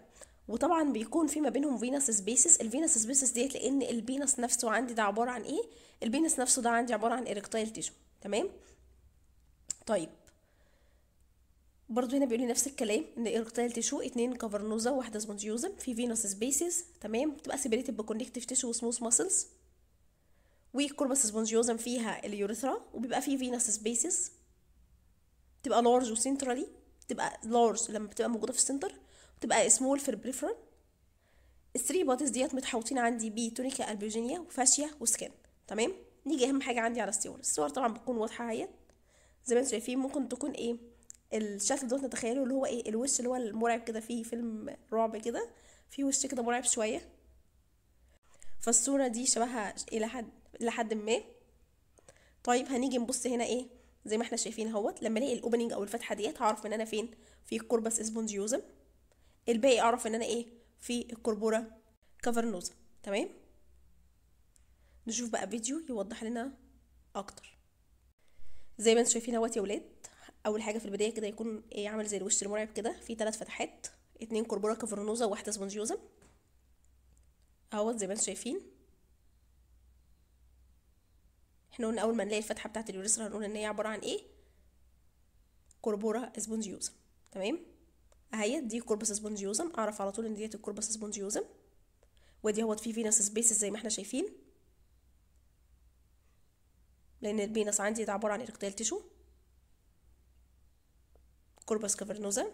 وطبعا بيكون في ما بينهم venous spaces ال venous spaces ديت لأن ال penis نفسه عندي ده عبارة عن إيه؟ ال penis نفسه ده عندي عبارة عن erectile tissue تمام؟ طيب. برضو هنا بيقول لي نفس الكلام إن erectile tissue اتنين cavernosa وواحده spongiosum في venous spaces تمام؟ بتبقى separated ب connective tissue و smooth muscles وال corpus spongiosum فيها ال urethra وبيبقى فيه venous spaces تبقى large و centrally تبقى large لما بتبقى موجودة في ال center بتبقى سمول في ال peripheral ال three bodies ديت متحوطين عندي ب tunica albuginea و fascia و skin. تمام؟ نيجي أهم حاجة عندي على الصور. الصور طبعا بتكون واضحة أهيت. زي ما أنتم شايفين ممكن تكون إيه الشكل دوت نتخيله اللي هو إيه الوش اللي هو المرعب كده فيه فيلم رعب كده. في وش كده مرعب شوية. فالصورة دي شبهها إلى حد إلى حد ما. طيب هنيجي نبص هنا إيه زي ما إحنا شايفين أهوت. لما ألاقي ال opening أو الفتحة ديت هعرف ان أنا فين. في ال corpus spongiosum الباقي أعرف إن أنا إيه؟ في ال corpora cavernosa تمام؟ نشوف بقى فيديو يوضح لنا أكتر. زي ما أنتم شايفين أهوت يا ولاد أول حاجة في البداية كده يكون إيه عامل زي الوش المرعب كده في ثلاث فتحات اتنين corpora cavernosa وواحدة spongiosum أهوت زي ما أنتم شايفين. إحنا قلنا أول ما نلاقي الفتحة بتاعه ال urethra هنقول إن هي عبارة عن إيه؟ corpora spongiosum تمام؟ اهي دي corpus spongiosum أعرف على طول إن ديت ال corpus spongiosum. ودي أهوت في venous spaces زي ما إحنا شايفين. لأن ال penis عندي ده عبارة عن erectile tissue corpus cavernosa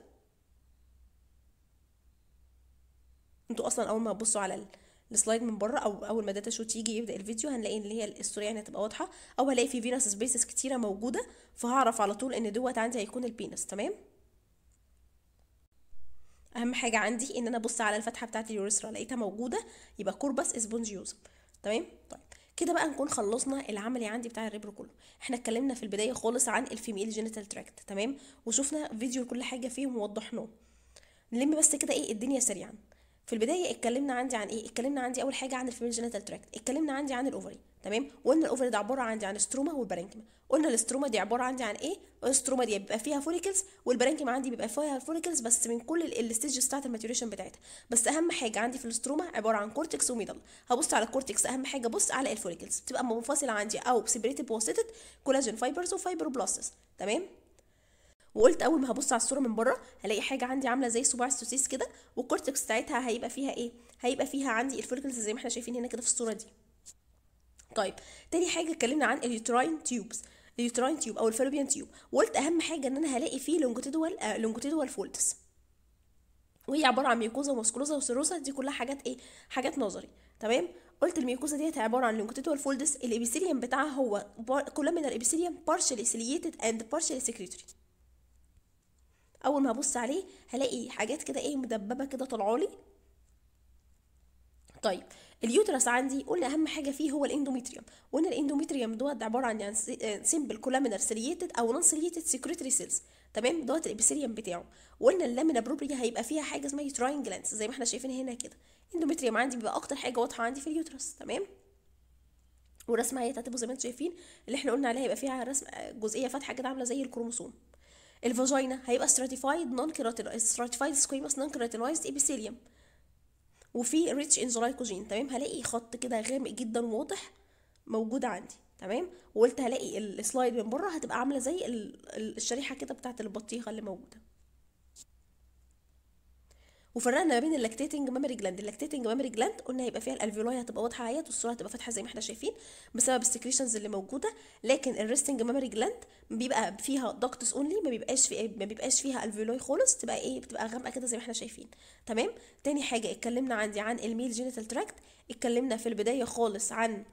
أنتوا أصلا أول ما تبصوا على ال slide من بره أو أول ما داتا شوت يجي يبدأ الفيديو هنلاقي إن هي الصورة يعني هتبقى واضحة. أو هلاقي في venous spaces كتيرة موجودة فهعرف على طول إن دوت عندي هيكون ال penis تمام؟ أهم حاجة عندي إن أنا أبص على الفتحة بتاعه ال urethra لقيتها موجودة يبقى corpus spongiosum تمام؟ طيب. كده بقى نكون خلصنا العملي عندي بتاع ال repro كله. إحنا اتكلمنا في البداية خالص عن ال female genital tract. تمام؟ وشفنا فيديو لكل حاجة فيهم ووضحناه. نلم بس كده إيه؟ الدنيا سريعا. في البداية اتكلمنا عندي عن إيه؟ اتكلمنا عندي أول حاجة عن ال female genital tract. اتكلمنا عندي عن ال ovary. تمام؟ وقلنا ال ovary ده عبارة عندي عن stroma وال parenchyma. قلنا ال stroma دي عبارة عندي عن إيه؟ ال stroma دي بيبقى فيها follicles وال parenchyma عندي بيبقى فيها follicles بس من كل ال stages بتاعة ال maturation بتاعتها. بس أهم حاجة عندي في ال stroma عبارة عن cortex و medulla هبص على ال cortex أهم حاجة بص على ال follicles بتبقى منفصلة عندي أو separated بواسطه collagen fibers و fibroblasts تمام؟ وقلت أول ما هبص على الصورة من بره هلاقي حاجة عندي عاملة زي صباع السوسيس كده وال cortex بتاعتها هيبقى فيها إيه؟ هيبقى فيها عندي ال follicles زي ما إحنا شايفين هنا كده في الصورة دي. طيب تاني حاجة اتكلمنا عن ال uterine tubes ال uterine tube أو ال fallopian tube. وقلت أهم حاجة إن أنا هلاقي فيه longitudinal آه longitudinal folds وهي عبارة عن mucosa و musculosa و serosa دي كلها حاجات إيه؟ حاجات نظري. تمام؟ قلت ال mucosa ديت عبارة عن longitudinal folds ال epithelium بتاعها هو columnar epithelium partially ciliated and partially secretory. أول ما ابص عليه هلاقي حاجات كده إيه مدببة كده طالعالي طيب ال uterus عندي قلنا أهم حاجة فيه هو ال endometrium. قلنا ال endometrium دوت عبارة عن يعني simple columnar ciliated أو non ciliated secretory cells تمام؟ دوت ال epithelium بتاعه. وقلنا ال lamina propria هيبقى فيها حاجة اسمها uterine glands زي ما إحنا شايفين هنا كده. ال endometrium عندي بيبقى أكتر حاجة واضحة عندي في ال uterus. تمام؟ ورسمه هي ترتيبه زي ما أنتم شايفين اللي إحنا قلنا عليها هيبقى فيها رسم جزئية فاتحة كده عاملة زي الكروموسوم. ال vagina هيبقى stratified non keratinized stratified squamous non keratinized epithelium. وفي rich in glycogen تمام؟ هلاقي خط كده غامق جدا واضح موجود عندي. تمام؟ وقلت هلاقي ال slide من بره هتبقى عاملة زي الشريحة كده بتاعة البطيخة اللي موجودة. وفرقنا ما بين ال lactating mammary gland. ال lactating mammary gland قلنا هيبقى فيها ال alveoli هتبقى واضحة اهيت والصورة هتبقى فاتحة زي ما إحنا شايفين بسبب ال secretions اللي موجودة. لكن ال resting mammary gland بيبقى فيها ducts only ما بيبقاش في ما بيبقاش فيها alveoli خالص تبقى إيه بتبقى غامقة كده زي ما إحنا شايفين. تمام؟ تاني حاجة اتكلمنا عندي عن ال male genital tract اتكلمنا في البداية خالص عن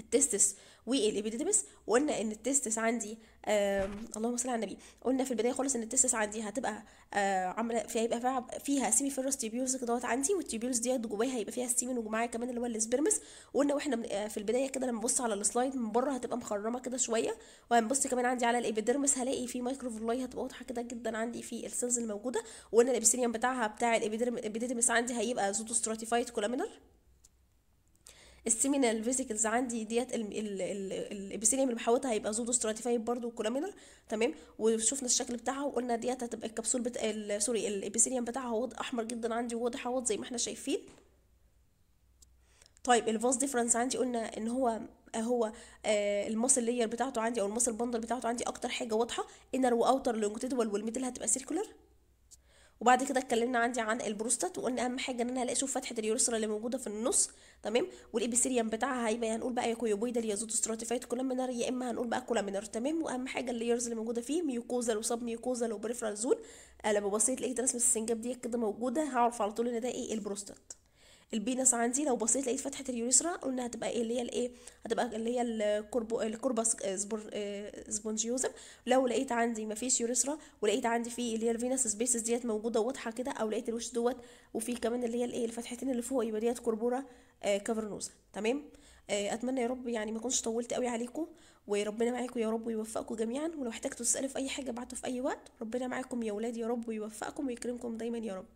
ال testis وال epididymis وقلنا إن ال testis عندي آه اللهم صل على النبي. قلنا في البداية خالص إن ال testis عندي هتبقى آه عاملة هيبقى فيها, فيها seminiferous tubules دوت عندي وال tubules ديت جواها هيبقى فيها semen ومعاها كمان اللي هو ال sperms. وقلنا وإحنا في البداية كده لما نبص على ال slide من بره هتبقى مخرمة كده شوية. وهنبص كمان عندي على ال epididymis هلاقي في microvilli هتبقى واضحة كده جدا عندي في ال cells الموجودة. وقلنا ال epithelium بتاعها بتاع ال epididymis عندي هيبقى pseudostratified columnar ال seminal vesicles عندي ديت ال epithelium اللي محوطها هيبقى pseudostratified برضو columnar تمام؟ وشفنا الشكل بتاعها وقلنا ديت هتبقى الكبسول بتاع sorry ال epithelium بتاعها واضح أحمر جدا عندي وواضح أهوت زي ما إحنا شايفين. طيب ال vas deferens عندي قلنا إن هو هو آه ال muscle layer بتاعته عندي أو ال muscle bundle بتاعته عندي أكتر حاجة واضحة inner و outer longitudinal وال middle هتبقى circular وبعد كده اتكلمنا عندي عن البروستات وقلنا أهم حاجة إن أنا هلاقي أشوف فتحة ال urethra اللي موجودة في النص تمام؟ وال epithelium بتاعها هيبقى هنقول بقى يا cuboidal يا pseudostratified columnar يا إما هنقول بقى columnar تمام؟ وأهم حاجة ال layers اللي موجودة فيه mucosal و submucosal و peripheral zone. آه لما بصيت لقيت رسمة السنجاب دي كده موجودة هعرف على طول إن ده إيه؟ البروستات. ال penis عندي لو بصيت لقيت فتحة ال urethra قلنا هتبقى إيه؟ اللي هي الإيه؟ هتبقى اللي هي ال corpo ال corpus spongiosum. لو لقيت عندي مفيش urethra ولقيت عندي فيه اللي هي ال venous spaces ديت موجودة واضحة كده أو لقيت الوش دوت وفي كمان اللي هي الإيه؟ الفتحتين اللي فوق يبقى ديت corpora cavernosa تمام؟ أتمنى يا رب يعني ما أكونش طولت قوي عليكم وربنا معاكم يا رب ويوفقكم جميعا. ولو احتجتوا تسألوا في أي حاجة ابعتوا في أي وقت. ربنا معاكم يا ولاد يا رب ويوفقكم ويكرمكم دايما يا رب.